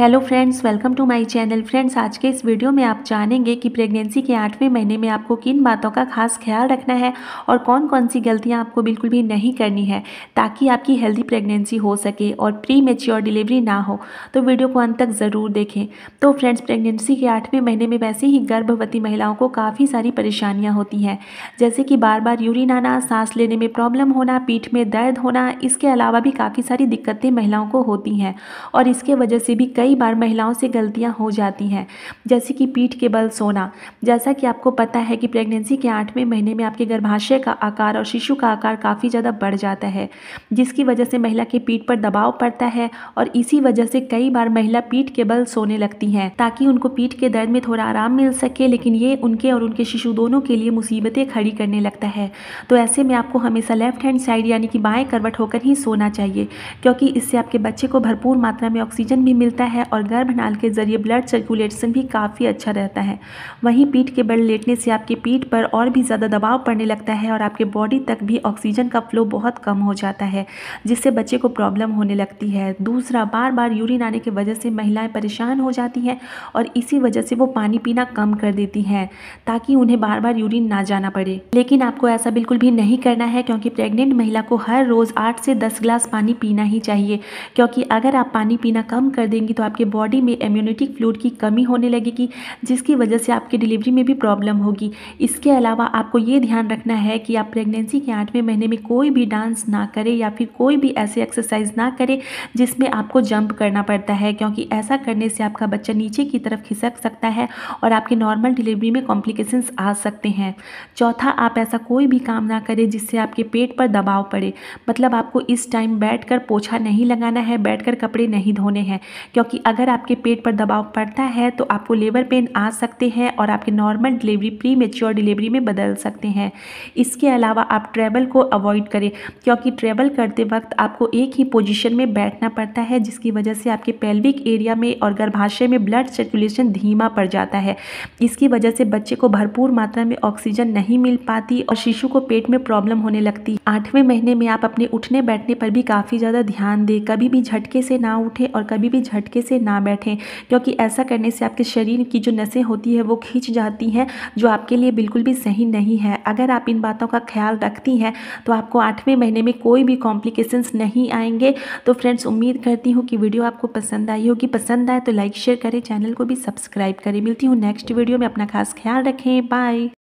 Hello friends welcome to my channel friends आज के इस वीडियो में आप जानेंगे कि प्रेगनेंसी के आठवें महीने में आपको किन बातों का खास ख्याल रखना है और कौन कौन सी गलतियाँ आपको बिल्कुल भी नहीं करनी है, ताकि आपकी हेल्दी प्रेगनेंसी हो सके और प्री मेच्योर डिलीवरी ना हो। तो वीडियो को अंत तक ज़रूर देखें। तो फ्रेंड्स प्रेगनेंसी के आठवें महीने में वैसे ही गर्भवती महिलाओं को काफ़ी सारी परेशानियाँ होती हैं, जैसे कि बार बार यूरिन आना, सांस लेने में प्रॉब्लम होना, पीठ में दर्द होना, इसके अलावा भी काफ़ी सारी दिक्कतें महिलाओं को होती हैं और इसके वजह से भी कई बार महिलाओं से गलतियाँ हो जाती हैं, जैसे कि पीठ के बल सोना। जैसा कि आपको पता है कि प्रेगनेंसी के आठवें महीने में आपके गर्भाशय का आकार और शिशु का आकार काफ़ी ज़्यादा बढ़ जाता है, जिसकी वजह से महिला के पीठ पर दबाव पड़ता है और इसी वजह से कई बार महिला पीठ के बल सोने लगती हैं, ताकि उनको पीठ के दर्द में थोड़ा आराम मिल सके, लेकिन ये उनके और उनके शिशु दोनों के लिए मुसीबतें खड़ी करने लगता है। तो ऐसे में आपको हमेशा लेफ़्ट हैंड साइड यानी कि बाएँ करवट होकर ही सोना चाहिए, क्योंकि इससे आपके बच्चे को भरपूर मात्रा में ऑक्सीजन भी मिलता है और गर्भनाल के ज़रिए ब्लड सर्कुलेशन भी काफ़ी अच्छा रहता है। वहीं पीठ के बल लेटने से आपके पीठ पर और भी ज़्यादा दबाव पड़ने लगता है और आपके बॉडी तक भी ऑक्सीजन का फ्लो बहुत कम हो जाता है, जिससे बच्चे को प्रॉब्लम होने लगती है। दूसरा बार बार यूरिन आने की वजह से महिलाएँ परेशान हो जाती हैं और इसी वजह से वो पानी पीना कम कर देती हैं, ताकि उन्हें बार बार यूरिन ना जाना पड़े। लेकिन आपको ऐसा बिल्कुल भी नहीं करना है, क्योंकि प्रेग्नेंट महिला को हर रोज़ आठ से दस गिलास पानी पीना ही चाहिए, क्योंकि अगर आप पानी पीना कम कर देंगी तो आपके बॉडी में इम्यूनिटी फ्लूड की कमी होने लगेगी, जिसकी वजह से आपकी डिलीवरी में भी प्रॉब्लम होगी। इसके अलावा आपको ये ध्यान रखना है कि आप प्रेगनेंसी के आठवें महीने में कोई भी डांस ना करें या फिर कोई भी ऐसे एक्सरसाइज ना करें, जिसमें आपको जंप करना पड़ता है, क्योंकि ऐसा करने से आपका बच्चा नीचे की तरफ़ खिसक सकता है और आपके नॉर्मल डिलीवरी में कॉम्प्लिकेशंस आ सकते हैं। चौथा, आप ऐसा कोई भी काम ना करें जिससे आपके पेट पर दबाव पड़े। मतलब आपको इस टाइम बैठकर पोछा नहीं लगाना है, बैठकर कपड़े नहीं धोने हैं, क्योंकि अगर आपके पेट पर दबाव पड़ता है तो आपको लेबर पेन आ सकते हैं और आपके normal delivery premature delivery में बदल सकते हैं। इसके अलावा आप ट्रैवल को अवॉइड करें, क्योंकि ट्रैवल करते वक्त आपको एक ही पोजिशन में बैठना पड़ता है, जिसकी वजह से आपके पेल्विक एरिया में और गर्भाशय में ब्लड सर्कुलेशन धीमा पड़ जाता है। इसकी वजह से बच्चे को भरपूर मात्रा में ऑक्सीजन नहीं मिल पाती और शिशु को पेट में प्रॉब्लम होने लगती। आठवें महीने में आप अपने उठने बैठने पर भी काफ़ी ज़्यादा ध्यान दें। कभी भी झटके से ना उठे और कभी भी झटके से ना बैठें, क्योंकि ऐसा करने से आपके शरीर की जो नसें होती है वो खींच जाती हैं, जो आपके लिए बिल्कुल भी सही नहीं है। अगर आप इन बातों का ख्याल रखती हैं तो आपको आठवें महीने में कोई भी कॉम्प्लिकेशंस नहीं आएँगे। तो फ्रेंड्स उम्मीद करती हूँ कि वीडियो आपको पसंद आई होगी। पसंद आए तो लाइक शेयर करें चैनल को भी सब्सक्राइब करें। मिलती हूँ नेक्स्ट वीडियो में। अपना खास ख्याल रखें। बाय